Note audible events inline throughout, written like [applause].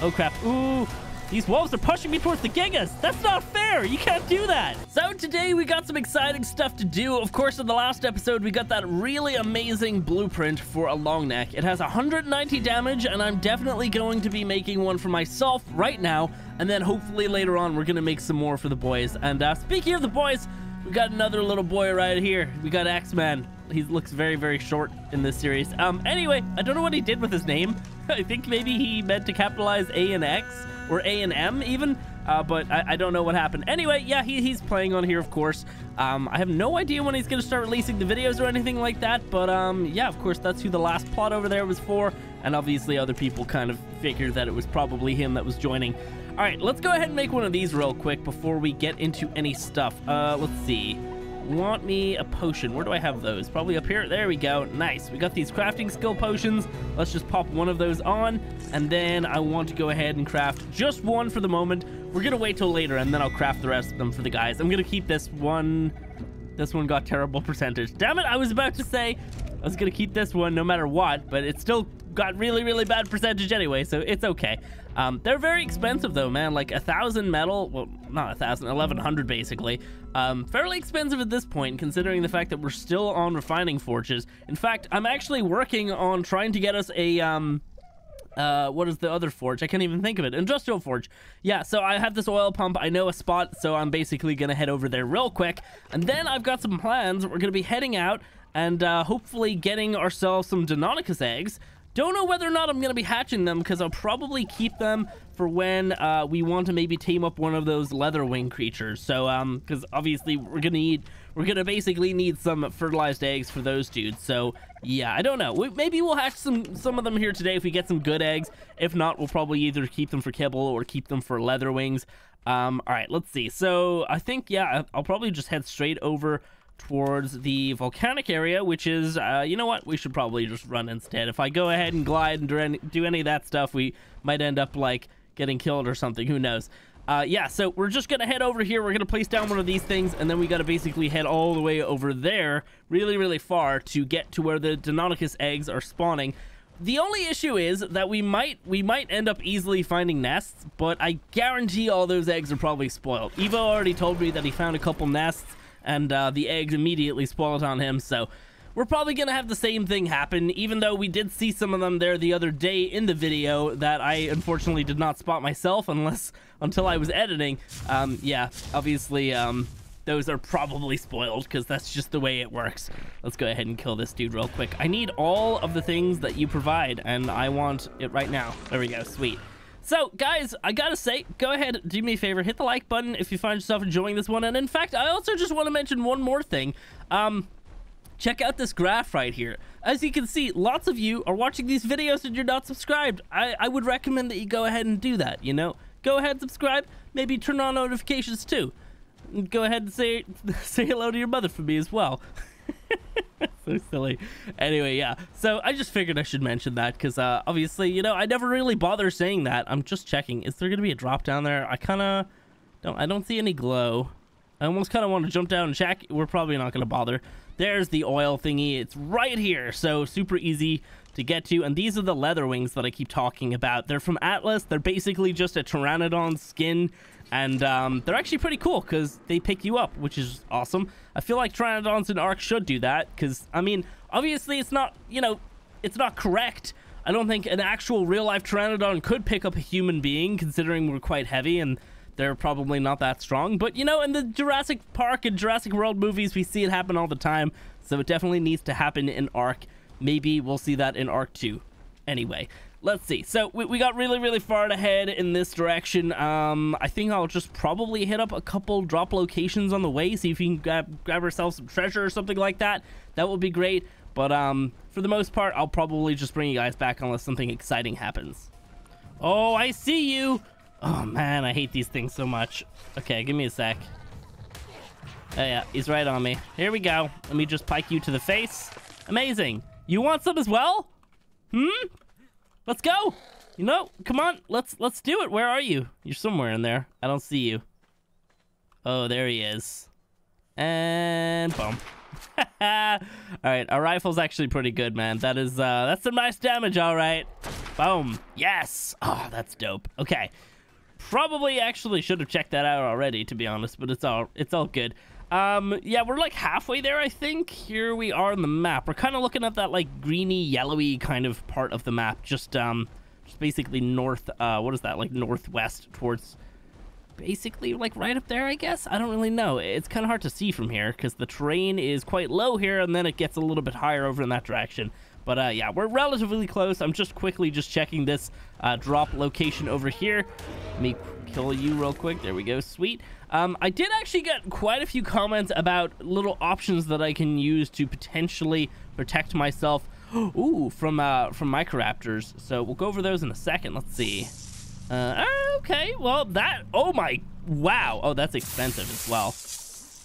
Oh, crap. Ooh. These wolves are pushing me towards the Gigas. That's not fair. You can't do that. So today we got some exciting stuff to do. Of course, in the last episode, we got that really amazing blueprint for a long neck. It has 190 damage, and I'm definitely going to be making one for myself right now. And then hopefully later on, we're going to make some more for the boys. And uh, speaking of the boys, we got another little boy right here. We got AxeMan. He looks very, very short in this series. Um, anyway, I don't know what he did with his name. [laughs] I think maybe he meant to capitalize A and X or A and M even. Uh, but I, I, don't know what happened. Anyway, yeah, he, he's playing on here, of course. Um, I have no idea when he's going to start releasing the videos or anything like that. But um, yeah, of course, that's who the last plot over there was for. And obviously other people kind of figured that it was probably him that was joining. All right, let's go ahead and make one of these real quick before we get into any stuff. Uh, let's see want me a potion. Where do I have those? Probably up here. There we go. Nice. We got these crafting skill potions. Let's just pop one of those on. And then I want to go ahead and craft just one for the moment. We're going to wait till later, and then I'll craft the rest of them for the guys. I'm going to keep this one. This one got terrible [laughs] percentage. Damn it, I was about to say I was going to keep this one no matter what, but it's still got really, really bad percentage anyway, so it's okay. Um, they're very expensive though, man. Like a thousand metal, well, not a thousand, eleven hundred basically. Um, fairly expensive at this point, considering the fact that we're still on refining forges. In fact, I'm actually working on trying to get us a um, uh, what is the other forge? I can't even think of it. Industrial forge. Yeah, so I have this oil pump. I know a spot, so I'm basically going to head over there real quick. And then I've got some plans. We're going to be heading out and uh, hopefully getting ourselves some Deinonychus eggs. Don't know whether or not I'm going to be hatching them because I'll probably keep them for when uh, we want to maybe tame up one of those leather wing creatures. So, um, because obviously we're going to need, we're going to basically need some fertilized eggs for those dudes. So, yeah, I don't know. We, maybe we'll hatch some, some of them here today if we get some good eggs. If not, we'll probably either keep them for kibble or keep them for leather wings. Um, all right, let's see. So, I think, yeah, I'll probably just head straight over towards the volcanic area, which is, uh, you know what, we should probably just run instead. If I go ahead and glide and do any, of that stuff, we might end up, like, getting killed or something. Who knows? Uh, yeah, so we're just going to head over here. We're going to place down one of these things, and then we got to basically head all the way over there, really, really far, to get to where the Deinonychus eggs are spawning. The only issue is that we might we might end up easily finding nests, but I guarantee all those eggs are probably spoiled. Evo already told me that he found a couple nests and uh, the eggs immediately spoiled on him. So we're probably going to have the same thing happen, even though we did see some of them there the other day in the video that I unfortunately did not spot myself unless until I was editing. Um, yeah, obviously, um, those are probably spoiled because that's just the way it works. Let's go ahead and kill this dude real quick. I need all of the things that you provide, and I want it right now. There we go. Sweet. So, guys, I gotta say, go ahead, do me a favor, hit the like button if you find yourself enjoying this one. And in fact, I also just want to mention one more thing. Um, check out this graph right here. As you can see, lots of you are watching these videos and you're not subscribed. I, I would recommend that you go ahead and do that, you know? Go ahead, subscribe, maybe turn on notifications too. Go ahead and say, [laughs] say hello to your mother for me as well. [laughs] [laughs] so silly. Anyway, yeah. So I just figured I should mention that because uh, obviously, you know, I never really bother saying that. I'm just checking. Is there going to be a drop down there? I kind of don't. I don't see any glow. I almost kind of want to jump down and check. We're probably not going to bother. There's the oil thingy. It's right here. So super easy to get to. And these are the leather wings that I keep talking about. They're from Atlas. They're basically just a Pteranodon skin and um, they're actually pretty cool because they pick you up, which is awesome. I feel like Pteranodons in Ark should do that because, I mean, obviously it's not, you know, it's not correct. I don't think an actual real-life Pteranodon could pick up a human being, considering we're quite heavy and they're probably not that strong. But, you know, in the Jurassic Park and Jurassic World movies, we see it happen all the time. So it definitely needs to happen in Ark. Maybe we'll see that in Ark 2. Anyway, let's see. So we, we got really, really far ahead in this direction. Um, I think I'll just probably hit up a couple drop locations on the way, see if we can grab, grab ourselves some treasure or something like that. That would be great. But um, for the most part, I'll probably just bring you guys back unless something exciting happens. Oh, I see you. Oh, man, I hate these things so much. Okay, give me a sec. Oh, yeah, he's right on me. Here we go. Let me just pike you to the face. Amazing. You want some as well? Hmm? Let's go. You know, come on. Let's let's do it. Where are you? You're somewhere in there. I don't see you. Oh, there he is. And boom. [laughs] all right, our rifle's actually pretty good, man. That is, uh, that's some nice damage, all right. Boom. Yes. Oh, that's dope. Okay. Probably actually should have checked that out already, to be honest, but it's all, it's all good. Um, yeah, we're like halfway there, I think. Here we are on the map. We're kind of looking at that like greeny, yellowy kind of part of the map. Just, um, just basically north, uh, what is that? Like northwest towards basically like right up there, I guess. I don't really know. It's kind of hard to see from here because the terrain is quite low here and then it gets a little bit higher over in that direction. But uh, yeah, we're relatively close. I'm just quickly just checking this uh, drop location over here. Let me kill you real quick. There we go. Sweet. Um, I did actually get quite a few comments about little options that I can use to potentially protect myself [gasps] ooh, from uh, from Microraptors. So we'll go over those in a second. Let's see. Uh, okay, well, that... Oh, my... Wow. Oh, that's expensive as well.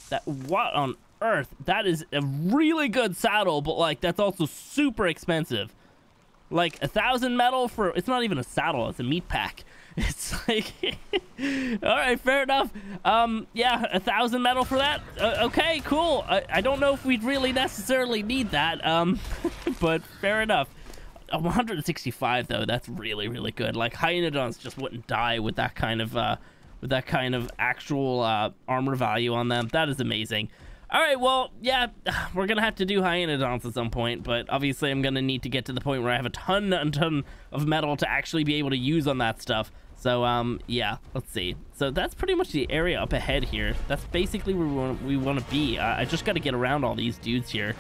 That... What on earth? That is a really good saddle, but, like, that's also super expensive. Like, a thousand metal for... It's not even a saddle. It's a meat pack. [laughs] It's like... [laughs] all right, fair enough. Um, yeah, a thousand metal for that? Uh, okay, cool. I, I don't know if we'd really necessarily need that, um, [laughs] but fair enough. 165 though that's really really good like hyaenodons just wouldn't die with that kind of uh with that kind of actual uh armor value on them that is amazing all right well yeah [sighs] we're gonna have to do hyaenodons at some point but obviously i'm gonna need to get to the point where i have a ton and ton of metal to actually be able to use on that stuff so um yeah let's see so that's pretty much the area up ahead here that's basically where we want, to be i just got to get around all these dudes here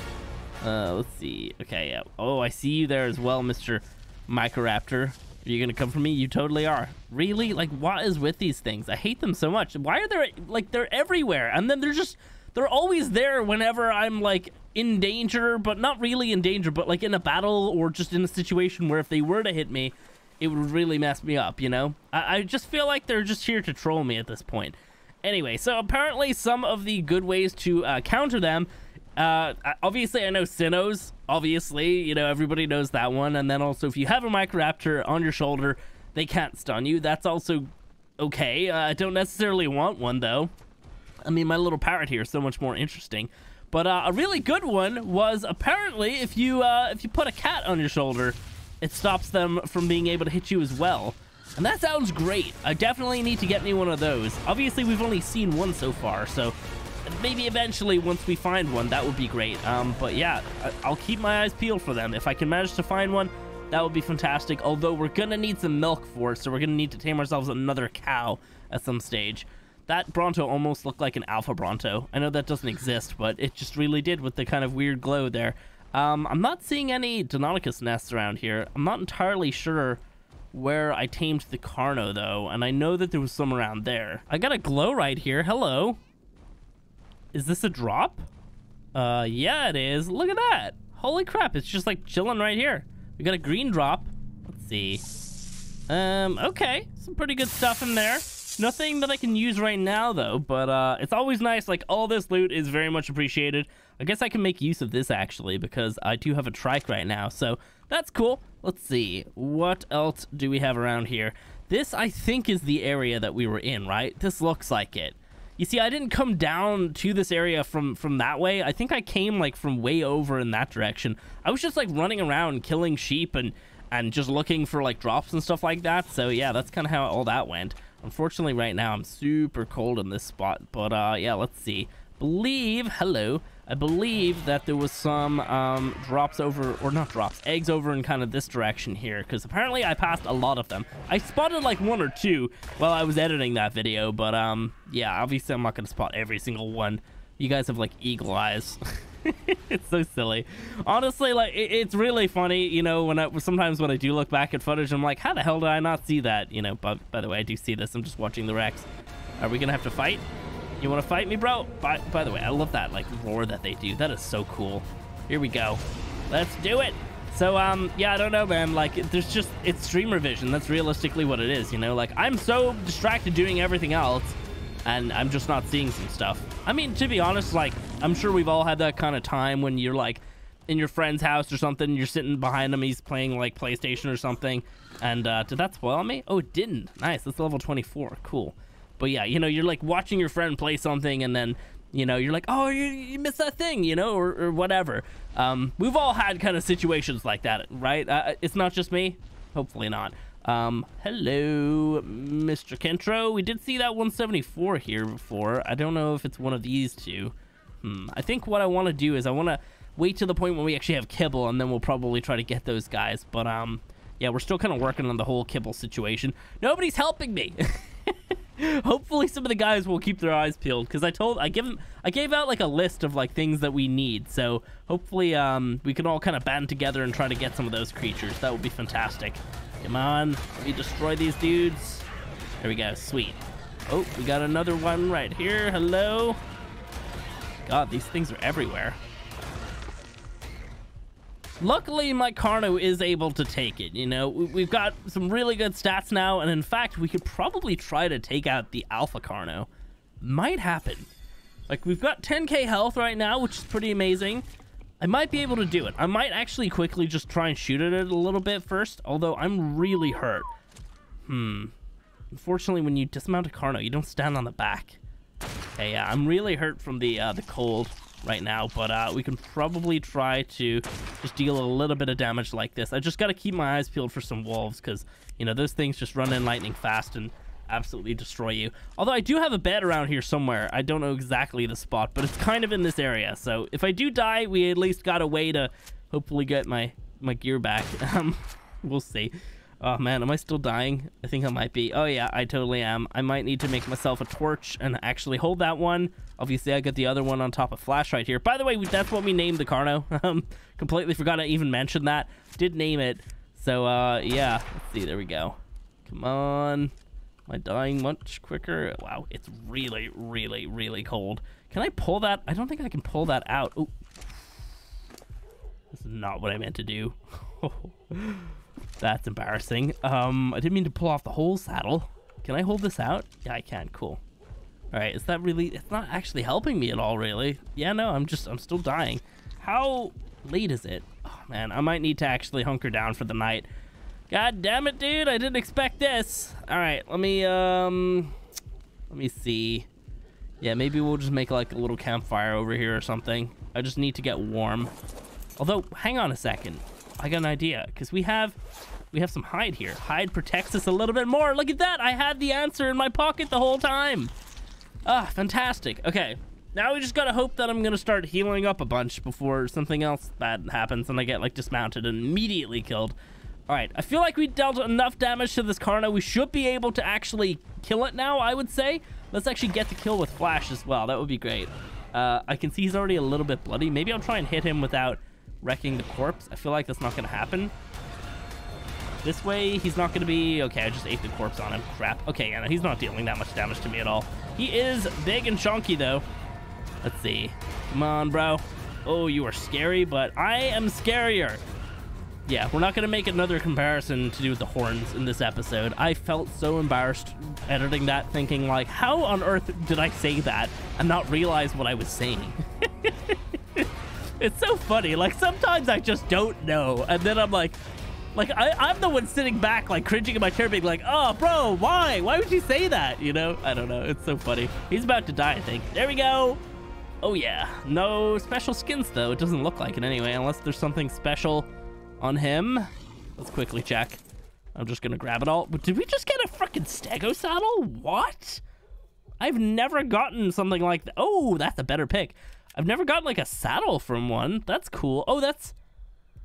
uh, let's see. Okay, yeah. Oh, I see you there as well, Mr. Microraptor. Are you gonna come for me? You totally are. Really? Like, what is with these things? I hate them so much. Why are they, like, they're everywhere. And then they're just, they're always there whenever I'm, like, in danger, but not really in danger, but, like, in a battle or just in a situation where if they were to hit me, it would really mess me up, you know? I, I just feel like they're just here to troll me at this point. Anyway, so apparently some of the good ways to uh, counter them uh, obviously, I know Sinnohs. Obviously, you know, everybody knows that one. And then also, if you have a Microraptor on your shoulder, they can't stun you. That's also okay. Uh, I don't necessarily want one, though. I mean, my little parrot here is so much more interesting. But uh, a really good one was apparently if you uh, if you put a cat on your shoulder, it stops them from being able to hit you as well. And that sounds great. I definitely need to get me one of those. Obviously, we've only seen one so far, so maybe eventually once we find one, that would be great. Um, but yeah, I'll keep my eyes peeled for them. If I can manage to find one, that would be fantastic. Although we're gonna need some milk for it, so we're gonna need to tame ourselves another cow at some stage. That Bronto almost looked like an Alpha Bronto. I know that doesn't exist, but it just really did with the kind of weird glow there. Um, I'm not seeing any Deinonychus nests around here. I'm not entirely sure where I tamed the Carno, though, and I know that there was some around there. I got a glow right here. Hello. Is this a drop? Uh, yeah, it is. Look at that. Holy crap, it's just like chilling right here. We got a green drop. Let's see. Um, okay. Some pretty good stuff in there. Nothing that I can use right now, though, but uh, it's always nice. Like, all this loot is very much appreciated. I guess I can make use of this, actually, because I do have a trike right now, so that's cool. Let's see. What else do we have around here? This, I think, is the area that we were in, right? This looks like it. You see, I didn't come down to this area from from that way. I think I came like from way over in that direction. I was just like running around killing sheep and and just looking for like drops and stuff like that. So yeah, that's kind of how all that went. Unfortunately, right now I'm super cold in this spot. But uh, yeah, let's see. Believe hello. I believe that there was some um, drops over, or not drops, eggs over in kind of this direction here, because apparently I passed a lot of them. I spotted like one or two while I was editing that video, but um, yeah, obviously I'm not going to spot every single one. You guys have like eagle eyes. [laughs] [laughs] it's so silly. Honestly, like it, it's really funny, you know, when I sometimes when I do look back at footage, I'm like, how the hell did I not see that? You know, but by the way, I do see this. I'm just watching the Rex. Are we gonna have to fight? You want to fight me, bro? By, by the way, I love that, like, roar that they do. That is so cool. Here we go. Let's do it. So, um, yeah, I don't know, man. Like, there's just, it's streamer vision. That's realistically what it is, you know? Like, I'm so distracted doing everything else, and I'm just not seeing some stuff. I mean, to be honest, like, I'm sure we've all had that kind of time when you're, like, in your friend's house or something, you're sitting behind him, he's playing, like, PlayStation or something, and, uh, did that spoil me? Oh, it didn't. Nice, that's level 24. Cool. But yeah, you know, you're like watching your friend play something and then you know, you're like, oh, you, you missed that thing, you know, or, or whatever. Um, we've all had kind of situations like that, right? Uh, it's not just me. Hopefully not. Um, hello, Mr. Kentro. We did see that 174 here before. I don't know if it's one of these two. Hmm. I think what I want to do is I want to wait to the point when we actually have kibble, and then we'll probably try to get those guys. But, um, yeah, we're still kind of working on the whole kibble situation. Nobody's helping me. [laughs] Hopefully some of the guys will keep their eyes peeled because I told I give them I gave out like a list of like things that we need. So hopefully um we can all kind of band together and try to get some of those creatures. That would be fantastic. Come on, let me destroy these dudes. There we go, sweet. Oh, we got another one right here. Hello. God, these things are everywhere. Luckily, my Carno is able to take it. You know, we've got some really good stats now, and in fact, we could probably try to take out the Alpha Carno. Might happen. Like, we've got 10k health right now, which is pretty amazing. I might be able to do it. I might actually quickly just try and shoot at it a little bit first, although I'm really hurt. Hmm. Unfortunately, when you dismount a Carno, you don't stand on the back. Okay, yeah, I'm really hurt from the uh, the cold right now, but uh, we can probably try to just deal a little bit of damage like this. I just got to keep my eyes peeled for some wolves because, you know, those things just run in lightning fast and absolutely destroy you. Although I do have a bed around here somewhere. I don't know exactly the spot, but it's kind of in this area. So if I do die, we at least got a way to hopefully get my, my gear back. [laughs] Um, we'll see. Oh man, am I still dying? I think I might be. Oh yeah, I totally am. I might need to make myself a torch and actually hold that one. Obviously, I got the other one on top of Flash right here. By the way, that's what we named the Carno. [laughs] Um, completely forgot to even mention that. Did name it. So, uh, yeah. Let's see. There we go. Come on. Am I dying much quicker? Wow, it's really, really, really cold. Can I pull that? I don't think I can pull that out. Oh, This is not what I meant to do. [laughs] That's embarrassing. Um, I didn't mean to pull off the whole saddle. Can I hold this out? Yeah, I can. Cool. All right, is that really... It's not actually helping me at all, really. Yeah, no, I'm just... I'm still dying. How late is it? Oh, man, I might need to actually hunker down for the night. God damn it, dude. I didn't expect this. All right, let me... um, Let me see. Yeah, maybe we'll just make like a little campfire over here or something. I just need to get warm. Although, hang on a second. I got an idea because we have we have some hide here. Hide protects us a little bit more. Look at that. I had the answer in my pocket the whole time. Ah, fantastic. Okay. Now we just gotta hope that I'm gonna start healing up a bunch before something else bad happens and I get like dismounted and immediately killed. All right, I feel like we dealt enough damage to this Carno. We should be able to actually kill it now, I would say. Let's actually get the kill with Flash as well. That would be great. Uh, I can see he's already a little bit bloody. Maybe I'll try and hit him without wrecking the corpse. I feel like that's not going to happen. This way, he's not going to be... Okay, I just ate the corpse on him. Crap. Okay, yeah, he's not dealing that much damage to me at all. He is big and chunky, though. Let's see. Come on, bro. Oh, you are scary, but I am scarier. Yeah, we're not going to make another comparison to do with the horns in this episode. I felt so embarrassed editing that, thinking like, how on earth did I say that and not realize what I was saying? [laughs] it's so funny. Like sometimes I just don't know, and then I'm like, like I, am the one sitting back, like cringing in my chair, being like, "Oh, bro, why? Why would you say that?" You know? I don't know. It's so funny. He's about to die. I think. There we go. Oh yeah. No special skins though. It doesn't look like it anyway, unless there's something special on him. Let's quickly check. I'm just gonna grab it all. But did we just get a freaking stego saddle? What? I've never gotten something like that. Oh, that's a better pick. I've never gotten like a saddle from one. That's cool. Oh, that's...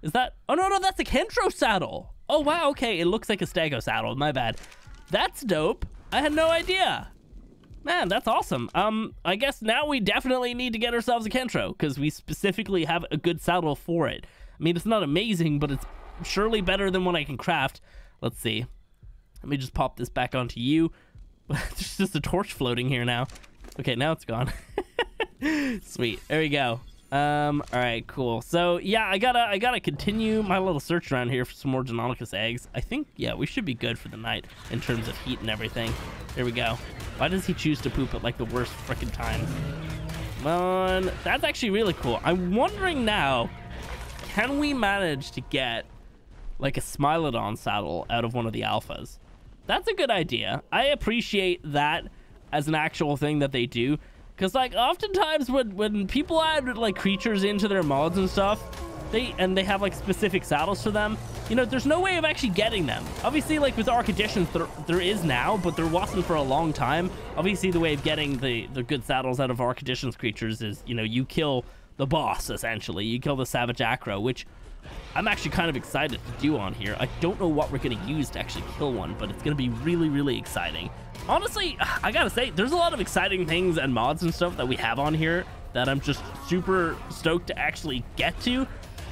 Is that... Oh, no, no, that's a Kentro saddle. Oh, wow, okay. It looks like a Stego saddle. My bad. That's dope. I had no idea. Man, that's awesome. Um, I guess now we definitely need to get ourselves a Kentro because we specifically have a good saddle for it. I mean, it's not amazing, but it's surely better than what I can craft. Let's see. Let me just pop this back onto you. [laughs] There's just a torch floating here now. Okay, now it's gone. [laughs] Sweet. There we go. Um, all right, cool. So yeah, I gotta I gotta continue my little search around here for some more Deinonychus eggs. I think yeah, we should be good for the night in terms of heat and everything. There we go. Why does he choose to poop at like the worst freaking times? Come on. That's actually really cool. I'm wondering now, can we manage to get like a Smilodon saddle out of one of the alphas? That's a good idea. I appreciate that as an actual thing that they do Because, like, oftentimes when, when people add, like, creatures into their mods and stuff, they and they have, like, specific saddles for them, you know, there's no way of actually getting them. Obviously, like, with Ark Additions, there, there is now, but there wasn't for a long time. Obviously, the way of getting the, the good saddles out of Ark Additions creatures is, you know, you kill the boss, essentially. You kill the Savage Acro, which I'm actually kind of excited to do on here. I don't know what we're going to use to actually kill one, but it's going to be really, really exciting. Honestly, I gotta say, there's a lot of exciting things and mods and stuff that we have on here that I'm just super stoked to actually get to.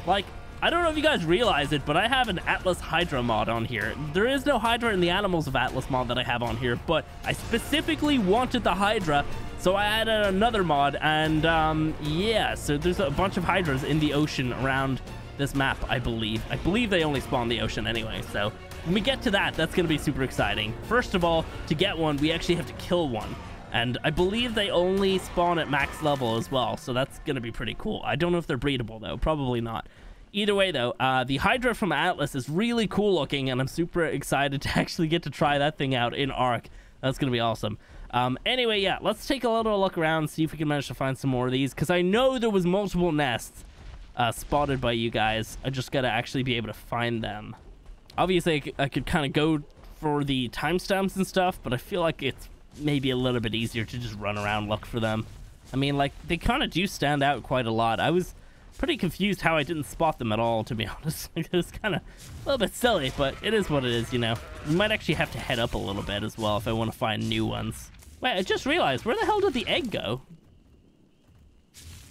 Like, I don't know if you guys realize it, but I have an Atlas Hydra mod on here. There is no Hydra in the Animals of Atlas mod that I have on here, but I specifically wanted the Hydra, so I added another mod, and um, yeah, so there's a bunch of Hydras in the ocean around this map, I believe. I believe they only spawn the ocean anyway, so when we get to that, that's going to be super exciting. First of all, to get one, we actually have to kill one. And I believe they only spawn at max level as well, so that's going to be pretty cool. I don't know if they're breedable, though. Probably not. Either way, though, uh, the Hydra from Atlas is really cool looking, and I'm super excited to [laughs] actually get to try that thing out in Ark. That's going to be awesome. Um, anyway, yeah, let's take a little look around, see if we can manage to find some more of these, because I know there was multiple nests uh, spotted by you guys. I just got to actually be able to find them. Obviously, I could, kind of go for the timestamps and stuff, but I feel like it's maybe a little bit easier to just run around look for them. I mean, like, they kind of do stand out quite a lot. I was pretty confused how I didn't spot them at all, to be [laughs] honest. it's kind of a little bit silly, but it is what it is, you know. You might actually have to head up a little bit as well if I want to find new ones. Wait, I just realized, where the hell did the egg go?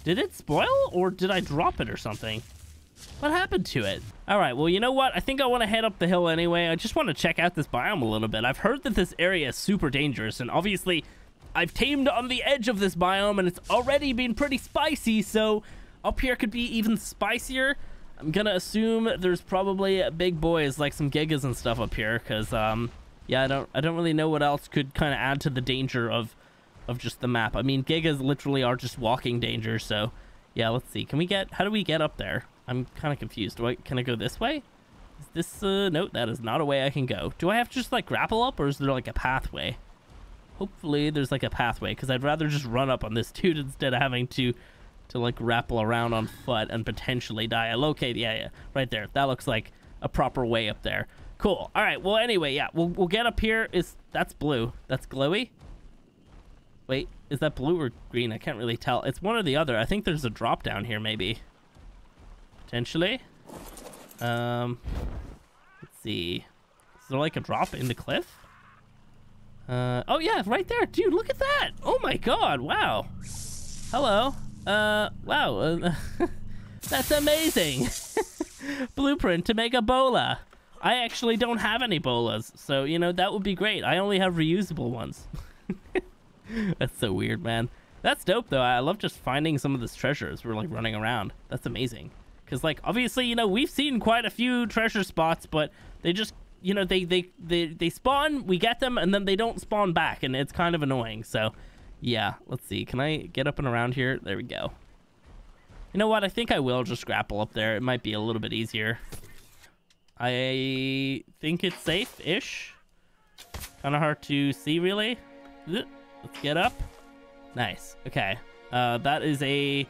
Did it spoil or did I drop it or something? What happened to it? All right, well, you know what? I think I want to head up the hill anyway. I just want to check out this biome a little bit. I've heard that this area is super dangerous, and obviously, I've tamed on the edge of this biome, and it's already been pretty spicy, so up here could be even spicier. I'm gonna assume there's probably big boys like some gigas and stuff up here, because, um, yeah, I don't, I don't really know what else could kind of add to the danger of of just the map. I mean, Gigas literally are just walking danger, so yeah, let's see. Can we get, how do we get up there? I'm kind of confused. Do I, can I go this way? Is this, uh, no, that is not a way I can go. Do I have to just like grapple up or is there like a pathway? Hopefully there's like a pathway because I'd rather just run up on this [laughs] dude instead of having to, to like grapple around on foot and potentially die. I locate, yeah, yeah, right there. That looks like a proper way up there. Cool. All right. Well, anyway, yeah, we'll, we'll get up here. Is That's blue. That's glowy. Wait, is that blue or green? I can't really tell. It's one or the other. I think there's a drop down here, maybe. Potentially. Um, let's see. Is there like a drop in the cliff? Uh, oh yeah, right there. Dude, look at that. Oh my god, wow. Hello. Uh, wow. Uh, [laughs] that's amazing. [laughs] Blueprint to make a bola. I actually don't have any bolas, so, you know, that would be great. I only have reusable ones. [laughs] That's so weird, man. That's dope, though. I love just finding some of this treasure as we're, like, running around. That's amazing. Because, like, obviously, you know, we've seen quite a few treasure spots, but they just, you know, they, they, they, they spawn, we get them, and then they don't spawn back, and it's kind of annoying. So, yeah, let's see. Can I get up and around here? There we go. You know what? I think I will just grapple up there. It might be a little bit easier. I think it's safe-ish. Kind of hard to see, really. Let's get up. Nice. Okay. Uh, that is a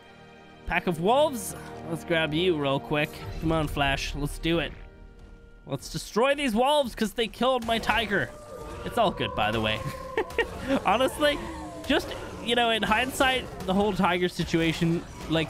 pack of wolves. Let's grab you real quick. Come on, Flash. Let's do it. Let's destroy these wolves because they killed my tiger. It's all good, by the way. [laughs] Honestly, just, you know, in hindsight, the whole tiger situation, like,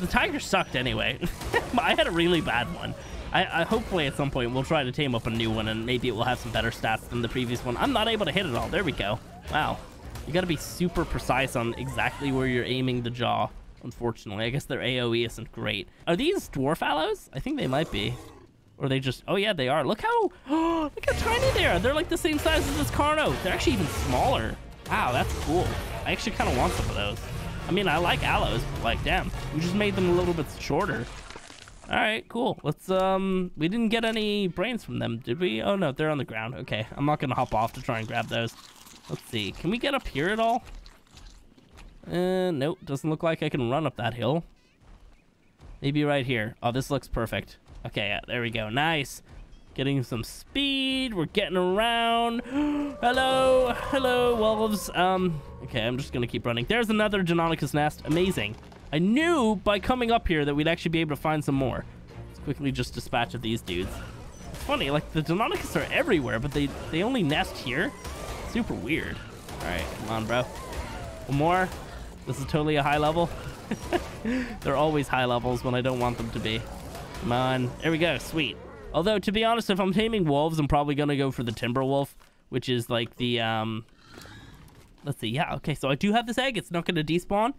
the tiger sucked anyway. [laughs] I had a really bad one. I, I, hopefully at some point we'll try to tame up a new one and maybe it will have some better stats than the previous one. I'm not able to hit it all. There we go. Wow. You gotta be super precise on exactly where you're aiming the jaw, unfortunately. I guess their AoE isn't great. Are these dwarf allos? I think they might be. Or they just, oh yeah, they are. Look how, oh, [gasps] look how tiny they are. They're like the same size as this Carno. They're actually even smaller. Wow, that's cool. I actually kind of want some of those. I mean, I like allos, but like, damn, we just made them a little bit shorter. All right, cool. Let's, um, we didn't get any brains from them, did we? Oh no, they're on the ground. Okay, I'm not gonna hop off to try and grab those. Let's see. Can we get up here at all? Uh, nope. Doesn't look like I can run up that hill. Maybe right here. Oh, this looks perfect. Okay, yeah, there we go. Nice. Getting some speed. We're getting around. [gasps] hello. Hello, wolves. Um, Okay, I'm just gonna keep running. There's another Deinonychus nest. Amazing. I knew by coming up here that we'd actually be able to find some more. Let's quickly just dispatch of these dudes. It's funny, like the Deinonychus are everywhere, but they, they only nest here. Super weird. All right, come on, bro. One more. This is totally a high level. [laughs] They're always high levels when I don't want them to be. Come on. There we go. Sweet. Although, to be honest, if I'm taming wolves, I'm probably going to go for the timber wolf, which is like the, um... Let's see. Yeah, okay. So I do have this egg. It's not going to despawn.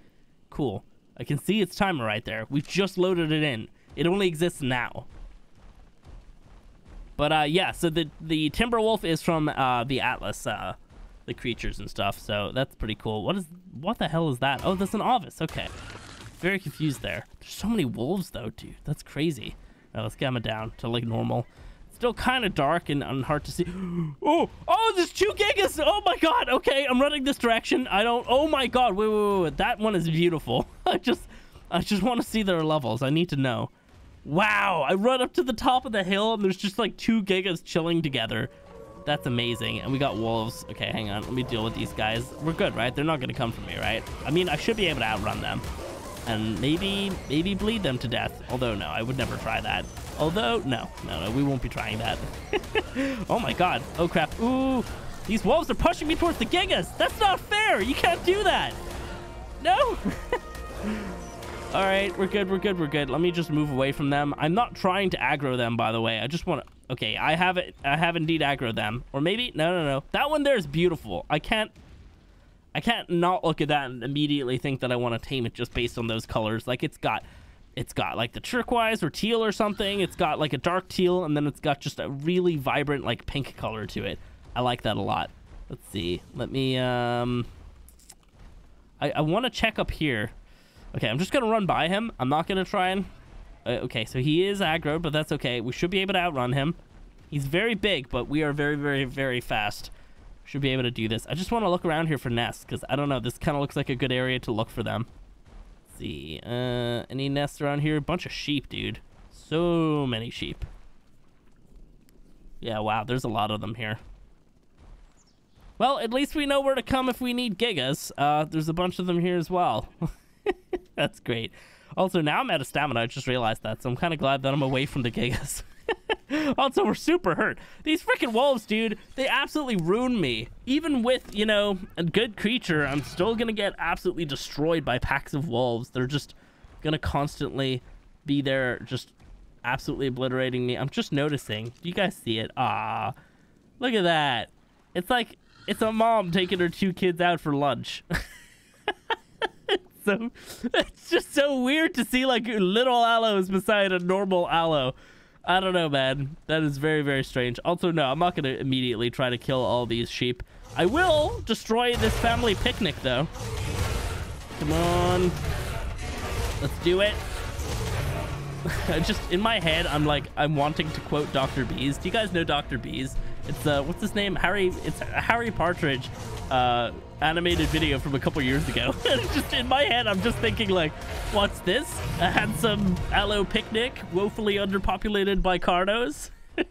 Cool. I can see its timer right there. We've just loaded it in. It only exists now. But, uh, yeah. So the, the timber wolf is from, uh, the Atlas, uh, the creatures and stuff. So that's pretty cool. What is, what the hell is that? Oh, that's an Ovis. Okay. Very confused there. There's so many wolves though, dude. That's crazy. Right, let's gamma down to like normal. Still kind of dark and, and hard to see. [gasps] Oh, oh, there's two gigas. Oh my god. Okay, I'm running this direction. I don't. Oh my god. Wait, wait, wait. wait. That one is beautiful. [laughs] I just, I just want to see their levels. I need to know. Wow. I run up to the top of the hill and there's just like two gigas chilling together. That's amazing. And we got wolves. Okay, hang on. Let me deal with these guys. We're good, right? They're not going to come for me, right? I mean, I should be able to outrun them. And maybe, maybe bleed them to death. Although, no, I would never try that. Although, no, no, no, we won't be trying that. [laughs] oh my god. Oh crap. Ooh, these wolves are pushing me towards the gigas. That's not fair. You can't do that. No. [laughs] All right, we're good, we're good, we're good. Let me just move away from them. I'm not trying to aggro them, by the way. I just want to... Okay, I have it. I have indeed aggro them. Or maybe... No, no, no. That one there is beautiful. I can't... I can't not look at that and immediately think that I want to tame it just based on those colors. Like, it's got... It's got, like, the turquoise or teal or something. It's got, like, a dark teal, and then it's got just a really vibrant, like, pink color to it. I like that a lot. Let's see. Let me, um... I, I want to check up here. Okay, I'm just going to run by him. I'm not going to try and... Uh, okay, so he is aggro, but that's okay. We should be able to outrun him. He's very big, but we are very, very, very fast. Should be able to do this. I just want to look around here for nests, because I don't know. This kind of looks like a good area to look for them. Let's see. Uh, any nests around here? A bunch of sheep, dude. So many sheep. Yeah, wow. There's a lot of them here. Well, at least we know where to come if we need gigas. Uh, there's a bunch of them here as well. [laughs] That's great. Also, now I'm out of stamina. I just realized that, so I'm kind of glad that I'm away from the gigas. [laughs] [laughs] also, we're super hurt. These freaking wolves, dude, they absolutely ruin me. Even with, you know, a good creature, I'm still going to get absolutely destroyed by packs of wolves. They're just going to constantly be there, just absolutely obliterating me. I'm just noticing. Do you guys see it? Ah, look at that. It's like, it's a mom taking her two kids out for lunch. [laughs] so [laughs] it's just so weird to see like little allos beside a normal allo. I don't know, man. That is very, very strange. Also, no, I'm not going to immediately try to kill all these sheep. I will destroy this family picnic, though. Come on. Let's do it. [laughs] just in my head, I'm like, I'm wanting to quote Dr. Bees. Do you guys know Dr. Bees? It's uh, what's his name? Harry. It's Harry Partridge, uh, animated video from a couple years ago. [laughs] just in my head, I'm just thinking like, what's this? A handsome allo picnic, woefully underpopulated by cardos. [laughs]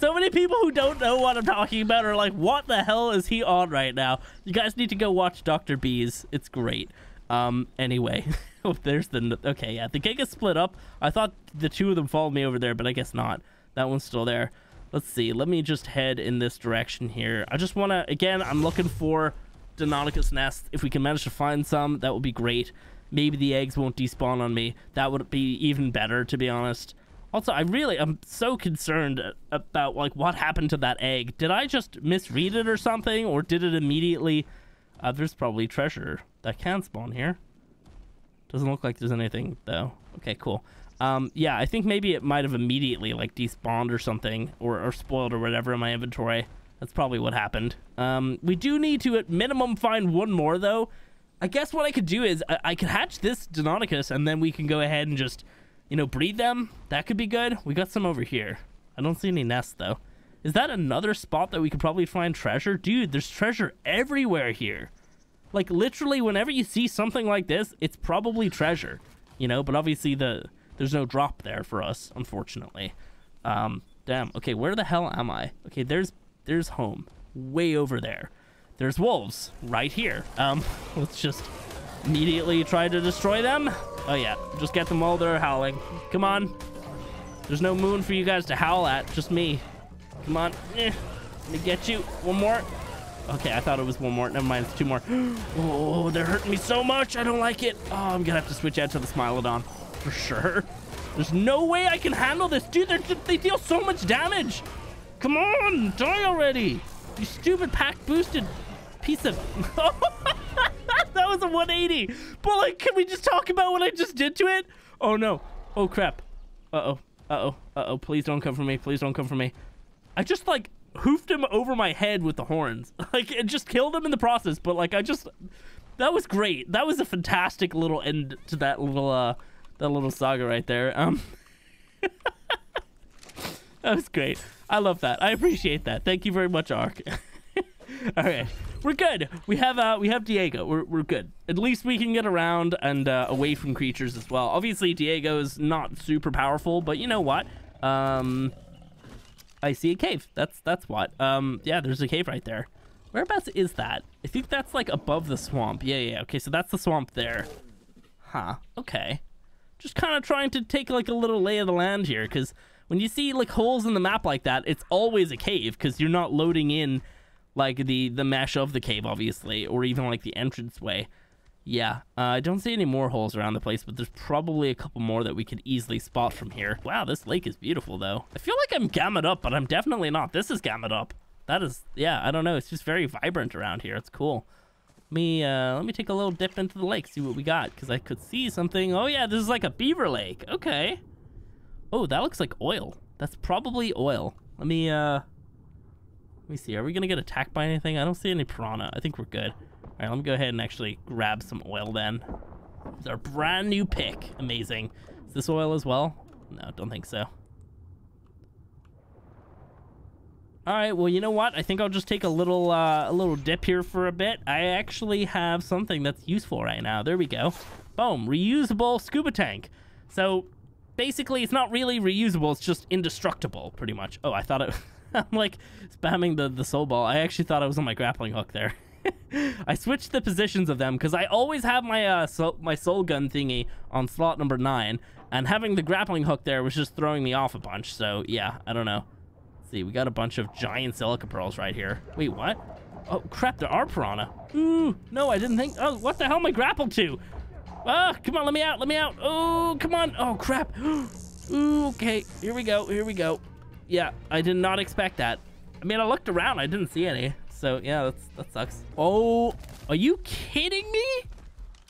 so many people who don't know what I'm talking about are like, what the hell is he on right now? You guys need to go watch Dr. Bees. It's great. Um, anyway. [laughs] oh, there's the... Okay, yeah. The Giga split up. I thought the two of them followed me over there, but I guess not. That one's still there. Let's see. Let me just head in this direction here. I just want to... Again, I'm looking for Deinonychus nests. If we can manage to find some, that would be great. Maybe the eggs won't despawn on me. That would be even better, to be honest. Also, I really am so concerned about, like, what happened to that egg. Did I just misread it or something? Or did it immediately... Uh, there's probably treasure that can spawn here. Doesn't look like there's anything, though. Okay, cool. Um, yeah, I think maybe it might have immediately, like, despawned or something, or, or spoiled or whatever in my inventory. That's probably what happened. Um, we do need to, at minimum, find one more, though. I guess what I could do is I, I could hatch this Deinonychus, and then we can go ahead and just, you know, breed them. That could be good. We got some over here. I don't see any nests, though. Is that another spot that we could probably find treasure? Dude, there's treasure everywhere here. Like, literally, whenever you see something like this, it's probably treasure. You know, but obviously the there's no drop there for us, unfortunately. Um, damn. Okay, where the hell am I? Okay, there's there's home. Way over there. there's wolves right here. Um, [laughs] let's just immediately try to destroy them. Oh yeah, just get them while they're howling. Come on. There's no moon for you guys to howl at, just me. Come on. Eh. Let me get you. One more. Okay, I thought it was one more. Never mind, it's two more. [gasps] Oh, they're hurting me so much. I don't like it. Oh, I'm gonna have to switch out to the Smilodon for sure. There's no way I can handle this. Dude, they deal so much damage. Come on, die already. You stupid pack boosted piece of... [laughs] that was a 180. But like, can we just talk about what I just did to it? Oh no. Oh crap. Uh-oh. Uh-oh. Uh-oh. Please don't come for me. Please don't come for me. I just like hoofed him over my head with the horns. [laughs] Like it just killed him in the process. But like I just... That was great. That was a fantastic little end to that little uh that little saga right there. Um [laughs] That was great. I love that. I appreciate that. Thank you very much, Ark. [laughs] All right, we're good. We have uh, we have Diego. We're we're good. At least we can get around and uh, away from creatures as well. Obviously, Diego is not super powerful, but you know what? Um, I see a cave. That's that's what. Um, yeah, there's a cave right there. Whereabouts is that? I think that's like above the swamp. Yeah, yeah. Okay, so that's the swamp there. Huh. Okay. Just kind of trying to take like a little lay of the land here, because when you see like holes in the map like that, it's always a cave because you're not loading in like the the mesh of the cave, obviously, or even like the entrance way. Yeah, uh, I don't see any more holes around the place, but there's probably a couple more that we could easily spot from here. Wow, this lake is beautiful, though. I feel like I'm gammed up, but I'm definitely not. This is gammed up. That is, yeah, I don't know. It's just very vibrant around here. It's cool. Me, uh, let me take a little dip into the lake, see what we got, because I could see something. Oh, yeah, this is like a beaver lake. Okay. Oh, that looks like oil. That's probably oil. Let me, uh... Let me see. Are we to get attacked by anything? I don't see any piranha. I think we're good. All right, let me go ahead and actually grab some oil then. It's our brand new pick. Amazing. Is this oil as well? No, don't think so. All right, well, you know what? I think I'll just take a little uh, a little dip here for a bit. I actually have something that's useful right now. There we go. Boom, reusable scuba tank. So basically it's not really reusable it's just indestructible pretty much oh i thought it [laughs] i'm like spamming the the soul ball i actually thought i was on my grappling hook there [laughs] i switched the positions of them because i always have my uh my soul gun thingy on slot number nine and having the grappling hook there was just throwing me off a bunch so yeah i don't know see we got a bunch of giant silica pearls right here wait what oh crap there are piranha ooh no i didn't think oh what the hell am i grappled to Ah, come on, let me out, let me out. Oh, come on. Oh, crap. [gasps] Ooh, okay, here we go, here we go. Yeah, I did not expect that. I mean, I looked around, I didn't see any. So, yeah, that's, that sucks. Oh, are you kidding me?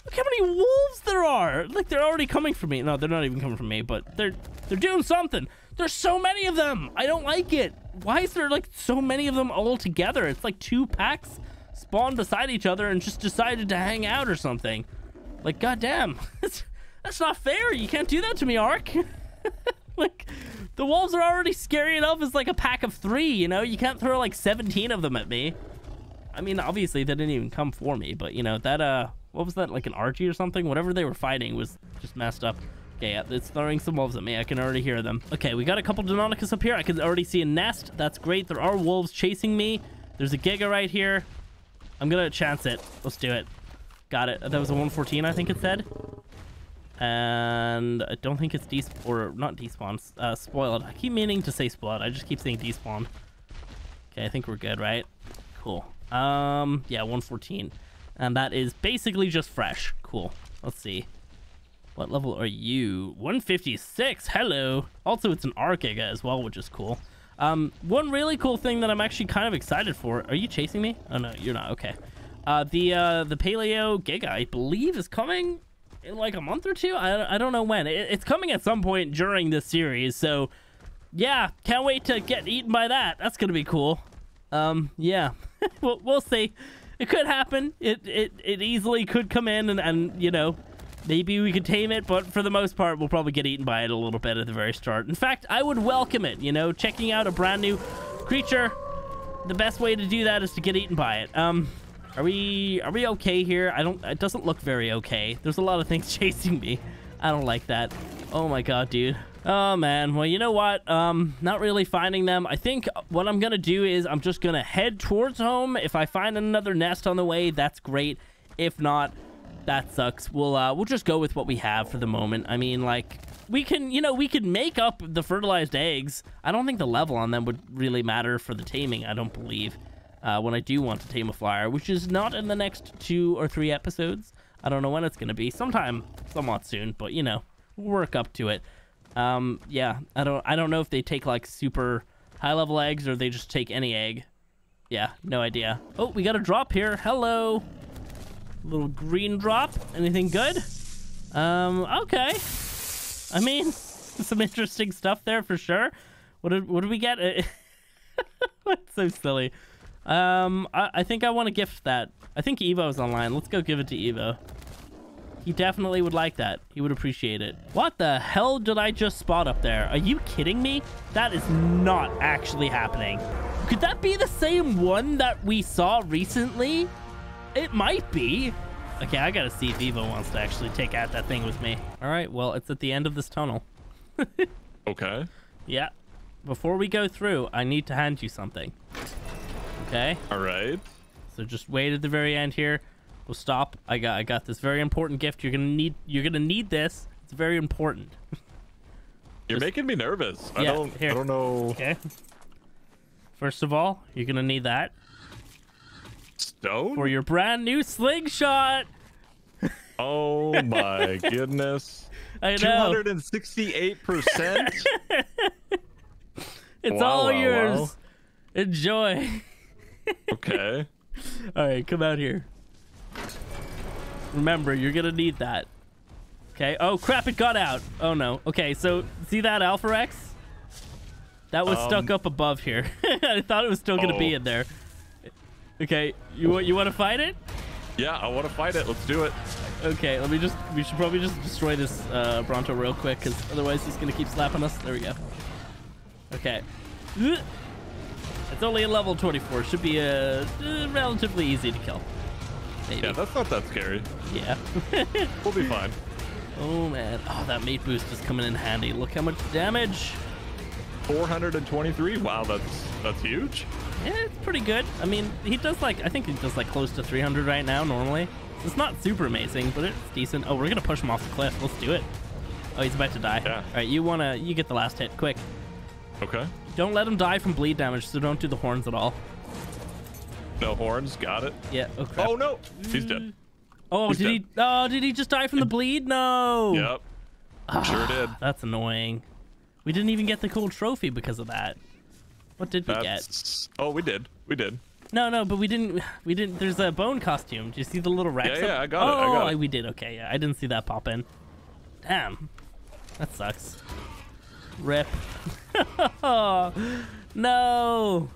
Look how many wolves there are. Like, they're already coming for me. No, they're not even coming for me, but they're they're doing something. There's so many of them. I don't like it. Why is there, like, so many of them all together? It's like two packs spawned beside each other and just decided to hang out or something. Like, goddamn, [laughs] that's not fair. You can't do that to me, Ark. [laughs] like, the wolves are already scary enough as like a pack of three, you know? You can't throw like 17 of them at me. I mean, obviously they didn't even come for me, but you know, that, uh, what was that, like an Archie or something? Whatever they were fighting was just messed up. Yeah, it's throwing some wolves at me. I can already hear them. Okay, we got a couple Deinonychus up here. I can already see a nest. That's great. There are wolves chasing me. There's a Giga right here. I'm gonna chance it. Let's do it. Got it. That was a 114, I think it said. And I don't think it's despawn, or not despawn, uh, spoiled. I keep meaning to say spoiled. I just keep saying despawn. Okay, I think we're good, right? Cool. Um, yeah, 114. And that is basically just fresh. Cool. Let's see. What level are you? 156. Hello. Also, it's an Archiga as well, which is cool. Um, one really cool thing that I'm actually kind of excited for. Are you chasing me? Oh, no, you're not. Okay. Uh, the uh, the Paleo Giga, I believe, is coming in like a month or two. I, I don't know when. It, it's coming at some point during this series. So, yeah, can't wait to get eaten by that. That's gonna be cool. Um, yeah, [laughs] we'll, we'll see. It could happen. It it it easily could come in and and you know. Maybe we could tame it, but for the most part, we'll probably get eaten by it a little bit at the very start. In fact, I would welcome it, you know, checking out a brand new creature. The best way to do that is to get eaten by it. Um, are we are we okay here? I don't it doesn't look very okay. There's a lot of things [laughs] chasing me. I don't like that. Oh my god, dude. Oh man, well you know what? Um, not really finding them. I think what I'm gonna do is I'm just gonna head towards home. If I find another nest on the way, that's great. If not, that sucks. We'll uh, we'll just go with what we have for the moment. I mean, like we can, you know, we could make up the fertilized eggs. I don't think the level on them would really matter for the taming. I don't believe. Uh, when I do want to tame a flyer, which is not in the next two or three episodes. I don't know when it's gonna be. Sometime, somewhat soon, but you know, we'll work up to it. Um, yeah, I don't I don't know if they take like super high level eggs or they just take any egg. Yeah, no idea. Oh, we got a drop here. Hello. Little green drop. Anything good? Um, okay. I mean, [laughs] some interesting stuff there for sure. What did what did we get? [laughs] That's so silly. Um, I, I think I want to gift that. I think Evo's online. Let's go give it to Evo. He definitely would like that. He would appreciate it. What the hell did I just spot up there? Are you kidding me? That is not actually happening. Could that be the same one that we saw recently? It might be. Okay, I gotta see if Evo wants to actually take out that thing with me. All right, well, it's at the end of this tunnel. [laughs] okay. Yeah. Before we go through, I need to hand you something. Okay? All right. So just wait at the very end here. We'll stop. I got I got this very important gift. You're gonna need you're gonna need this. It's very important. [laughs] You're just, making me nervous. Yeah, I don't here. I don't know. Okay. First of all, you're gonna need that. Stone? For your brand new slingshot. Oh my [laughs] goodness. I know. 268%. [laughs] it's wow, all wow, yours. Wow. Enjoy. okay. [laughs] All right, come out here. Remember, you're gonna need that. Okay. Oh crap! It got out. Oh no. Okay. So see that Alpha Rex? That was um, stuck up above here. I thought it was still gonna oh. be in there. Okay. You want you want to fight it? Yeah, I want to fight it. Let's do it. Okay. Let me just. We should probably just destroy this uh, Bronto real quick, because otherwise he's gonna keep slapping us. There we go. Okay. It's only a level 24. Should be uh, uh relatively easy to kill. Maybe. Yeah, that's not that scary. Yeah. [laughs] we'll be fine. Oh, man. Oh, that meat boost is coming in handy. Look how much damage. 423. Wow, that's that's huge. Yeah, it's pretty good. I mean, he does like, I think he does like close to 300 right now normally. So it's not super amazing, but it's decent. Oh, we're going to push him off the cliff. Let's do it. Oh, he's about to die. Yeah. All right, you want to, you get the last hit. Quick. Okay. Don't let him die from bleed damage, so don't do the horns at all. No horns. Got it. Yeah. Oh, crap. oh no, he's dead. Oh, he's did dead. he? Oh, did he just die from the bleed? No. Yep. Ah, sure did. That's annoying. We didn't even get the cool trophy because of that. What did we that's... get? Oh, we did. We did. No, no, but we didn't. We didn't. There's a bone costume. Do you see the little Rex? Yeah, yeah, I got oh, it. I got it. we did. Okay, yeah, I didn't see that pop in. Damn, that sucks. Rip. [laughs] no.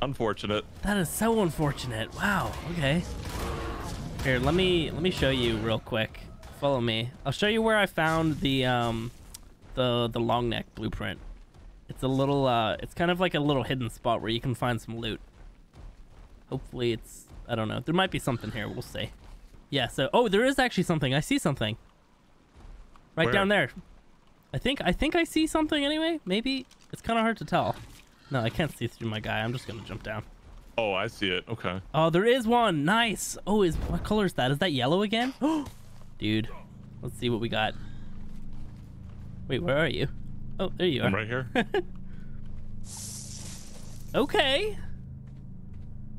Unfortunate. That is so unfortunate. Wow. Okay. Here, let me let me show you real quick. Follow me. I'll show you where I found the um the the long neck blueprint. It's a little uh it's kind of like a little hidden spot where you can find some loot. Hopefully it's I don't know. There might be something here. We'll see. Yeah, so oh, there is actually something. I see something. Right where? down there. I think I think I see something anyway. Maybe it's kind of hard to tell. No, I can't see through my guy. I'm just gonna jump down. Oh, I see it. Okay. Oh, there is one. Nice. Oh, is what color is that? Is that yellow again? Oh, [gasps] Dude, let's see what we got. Wait, where are you? Oh, there you are. I'm right here. [laughs] okay.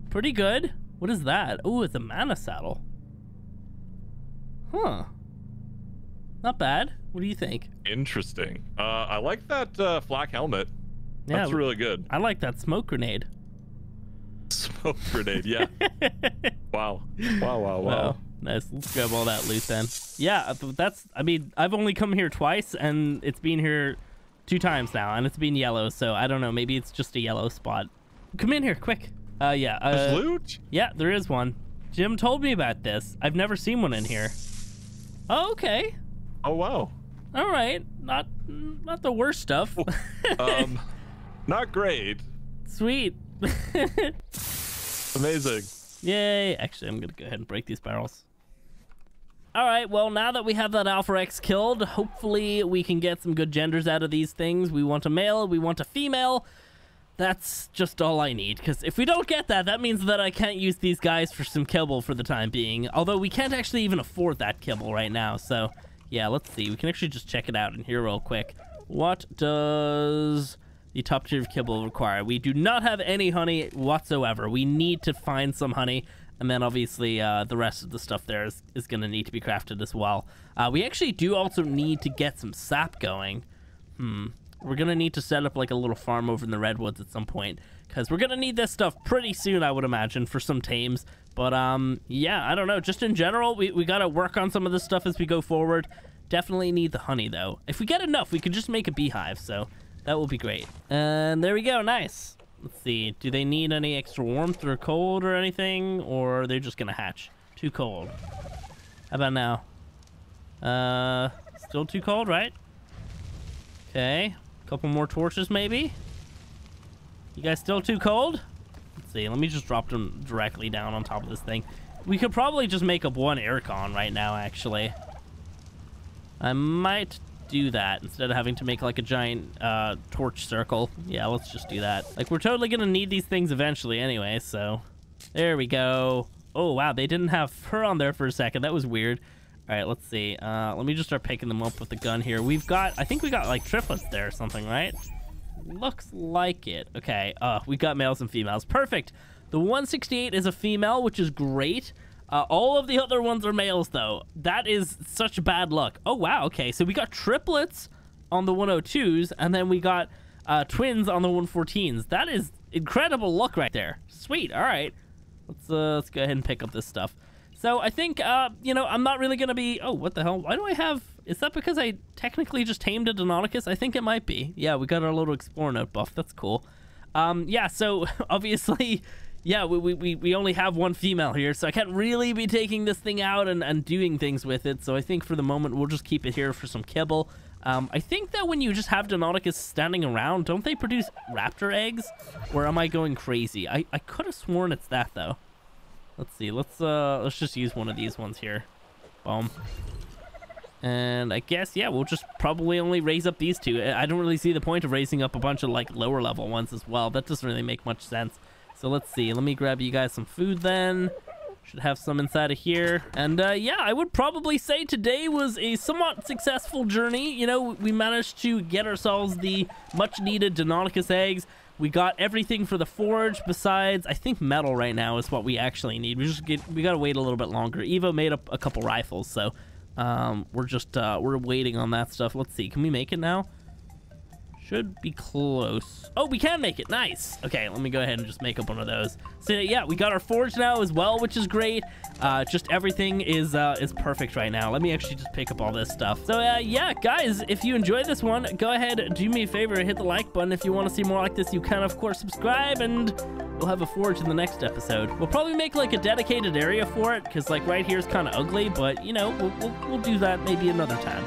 Pretty good. What is that? Oh, it's a mana saddle. Huh. Not bad. What do you think? Interesting. Uh, I like that uh, flak helmet. Yeah, That's really good. I like that smoke grenade. [laughs] Smoke grenade, yeah. [laughs] wow. Wow, wow, wow. Nice. Let's grab all that loot then. Yeah, uh, that's, I mean, I've only come here twice and it's been here two times now and it's been yellow. So I don't know. Maybe it's just a yellow spot. Come in here quick. Uh, yeah. Uh, There's loot? Yeah, there is one. Jim told me about this. I've never seen one in here. Oh, okay. Oh, wow. All right. Not, not the worst stuff. [laughs] um, not great. Sweet. [laughs] Amazing. Yay. Actually, I'm going to go ahead and break these barrels. All right, well, now that we have that Alpha Rex killed, hopefully we can get some good genders out of these things. We want a male, we want a female. That's just all I need, because if we don't get that, that means that I can't use these guys for some kibble for the time being. Although we can't actually even afford that kibble right now, so yeah, let's see. We can actually just check it out in here real quick. What does the top tier of kibble require? We do not have any honey whatsoever. We need to find some honey. And then obviously uh, the rest of the stuff there is, is going to need to be crafted as well. Uh, we actually do also need to get some sap going. Hmm. We're going to need to set up like a little farm over in the redwoods at some point. Because we're going to need this stuff pretty soon, I would imagine, for some tames. But um, yeah, I don't know. Just in general, we, we got to work on some of this stuff as we go forward. Definitely need the honey, though. If we get enough, we could just make a beehive. So that will be great. And there we go. Nice. Let's see. Do they need any extra warmth or cold or anything? Or are they just going to hatch? Too cold. How about now? Uh, still too cold, right? Okay. Couple more torches, maybe? You guys still too cold? Let's see. Let me just drop them directly down on top of this thing. We could probably just make up one aircon right now, actually. I might do that instead of having to make like a giant uh, torch circle. Yeah, let's just do that. Like, we're totally to need these things eventually anyway, so... There we go. Oh, wow, they didn't have fur on there for a second. That was weird. All right, let's see. Uh, let me just start picking them up with the gun here. We've got, I think we got like triplets there or something, right? Looks like it. Okay, uh, we got males and females. Perfect. The 168 is a female, which is great. Uh, all of the other ones are males, though. That is such bad luck. Oh, wow. Okay, so we got triplets on the 102s, and then we got uh, twins on the 114s. That is incredible luck right there. Sweet. All right. Let's, uh, let's go ahead and pick up this stuff. So I think, uh, you know, I'm not really going to be... Oh, what the hell? Why do I have... Is that because I technically just tamed a Deinonychus? I think it might be. Yeah, we got our little Explorer Note buff. That's cool. Um, yeah, so [laughs] obviously yeah, we, we, we only have one female here, so I can't really be taking this thing out and, and doing things with it. So I think for the moment, we'll just keep it here for some kibble. Um, I think that when you just have Deinonychus standing around, don't they produce raptor eggs? Or am I going crazy? I, I could have sworn it's that, though. Let's see. Let's uh let's just use one of these ones here. Boom. And I guess, yeah, we'll just probably only raise up these two. I don't really see the point of raising up a bunch of, like, lower level ones as well. That doesn't really make much sense. So let's see. Let me grab you guys some food then. Should have some inside of here. And uh, yeah, I would probably say today was a somewhat successful journey. You know, we managed to get ourselves the much needed Deinonychus eggs. We got everything for the forge besides, I think metal right now is what we actually need. We just get, we gotta wait a little bit longer. Evo made up a couple rifles, so um, we're just, uh, we're waiting on that stuff. Let's see, can we make it now? Should be close. Oh, we can make it. Nice. Okay, let me go ahead and just make up one of those. So yeah, we got our forge now as well, which is great. Uh, just everything is uh, is perfect right now. Let me actually just pick up all this stuff. So uh, yeah, guys, if you enjoyed this one, go ahead, do me a favor, hit the like button. If you want to see more like this, you can, of course, subscribe, and we'll have a forge in the next episode. We'll probably make like a dedicated area for it, because like right here is kind of ugly, but you know, we'll, we'll, we'll do that maybe another time.